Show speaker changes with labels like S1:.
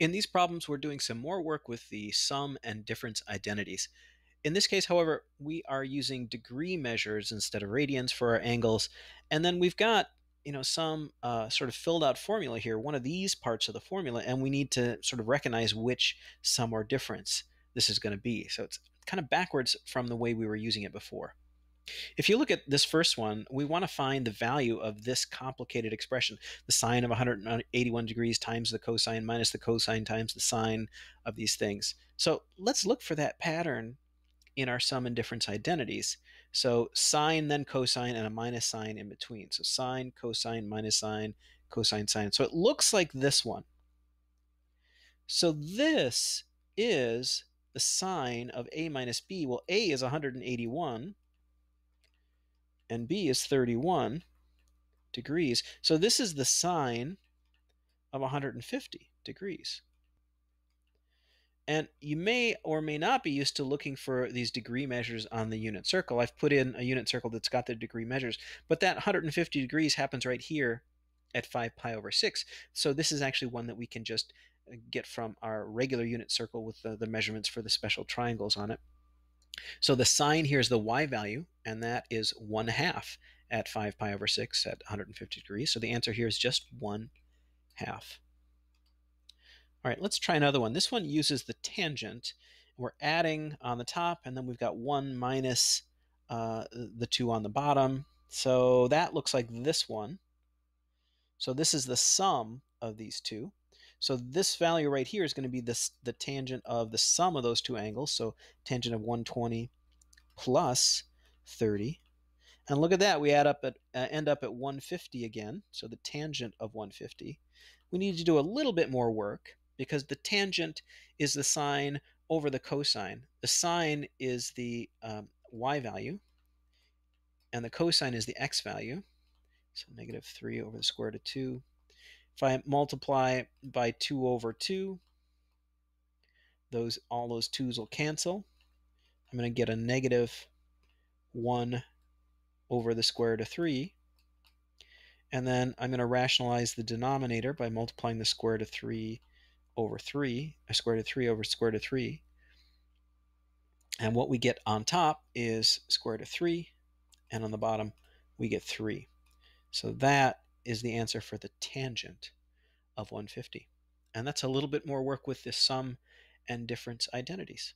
S1: In these problems, we're doing some more work with the sum and difference identities. In this case, however, we are using degree measures instead of radians for our angles, and then we've got you know some uh, sort of filled out formula here, one of these parts of the formula, and we need to sort of recognize which sum or difference this is going to be. So it's kind of backwards from the way we were using it before. If you look at this first one, we want to find the value of this complicated expression, the sine of 181 degrees times the cosine minus the cosine times the sine of these things. So let's look for that pattern in our sum and difference identities. So sine, then cosine, and a minus sign in between. So sine, cosine, minus sine, cosine, sine. So it looks like this one. So this is the sine of a minus b. Well, a is 181 and B is 31 degrees. So this is the sine of 150 degrees. And you may or may not be used to looking for these degree measures on the unit circle. I've put in a unit circle that's got the degree measures, but that 150 degrees happens right here at 5 pi over 6. So this is actually one that we can just uh, get from our regular unit circle with the, the measurements for the special triangles on it. So the sine here is the y value, and that is 1 half at 5 pi over 6 at 150 degrees. So the answer here is just 1 half. All right, let's try another one. This one uses the tangent. We're adding on the top, and then we've got 1 minus uh, the 2 on the bottom. So that looks like this one. So this is the sum of these two. So this value right here is going to be this, the tangent of the sum of those two angles. So tangent of 120 plus 30. And look at that, we add up at uh, end up at 150 again. So the tangent of 150. We need to do a little bit more work because the tangent is the sine over the cosine. The sine is the um, y value, and the cosine is the x value. So negative 3 over the square root of 2 if I multiply by 2 over 2, those all those 2's will cancel. I'm going to get a negative 1 over the square root of 3. And then I'm going to rationalize the denominator by multiplying the square root of 3 over 3, a square root of 3 over square root of 3. And what we get on top is square root of 3, and on the bottom we get 3. So that is the answer for the tangent of 150. And that's a little bit more work with the sum and difference identities.